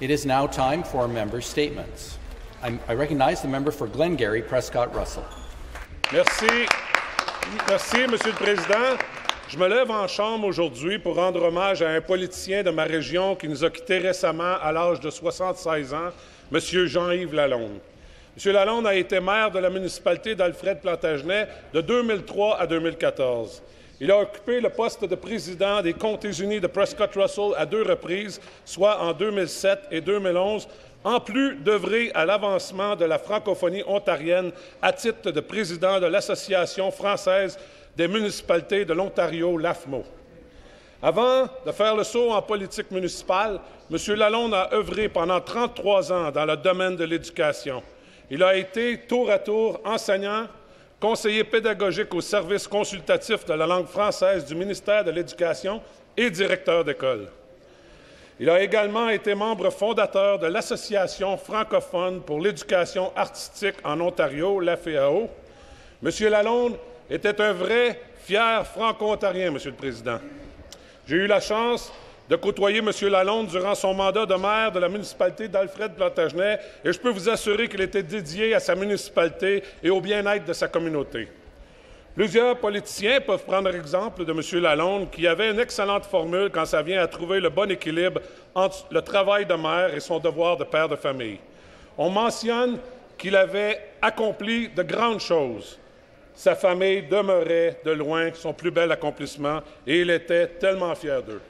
It is now time for member statements. I'm, I recognize the member for Glengarry, Prescott Russell. Merci. Merci, Monsieur le Président. Je me lève en chambre aujourd'hui pour rendre hommage à un politicien de ma région qui nous a quittés récemment à l'âge de 76 ans, M. Jean-Yves Lalonde. M. Lalonde a été maire de la municipalité d'Alfred Plantagenet de 2003 à 2014. Il a occupé le poste de président des Comtés unis de Prescott Russell à deux reprises, soit en 2007 et 2011, en plus d'œuvrer à l'avancement de la francophonie ontarienne à titre de président de l'Association française des municipalités de l'Ontario, l'AFMO. Avant de faire le saut en politique municipale, M. Lalonde a œuvré pendant 33 ans dans le domaine de l'éducation. Il a été tour à tour enseignant, conseiller pédagogique au service consultatif de la langue française du ministère de l'Éducation et directeur d'école. Il a également été membre fondateur de l'Association francophone pour l'éducation artistique en Ontario, l'AFAO. M. Lalonde était un vrai fier franco-ontarien, Monsieur le Président. J'ai eu la chance de côtoyer M. Lalonde durant son mandat de maire de la municipalité d'Alfred Plantagenet et je peux vous assurer qu'il était dédié à sa municipalité et au bien-être de sa communauté. Plusieurs politiciens peuvent prendre exemple de M. Lalonde, qui avait une excellente formule quand ça vient à trouver le bon équilibre entre le travail de maire et son devoir de père de famille. On mentionne qu'il avait accompli de grandes choses. Sa famille demeurait de loin son plus bel accomplissement et il était tellement fier d'eux.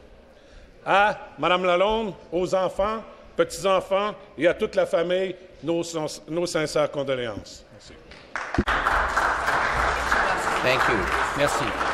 À Mme Lalonde, aux enfants, petits-enfants et à toute la famille, nos, sincères condoléances. Merci.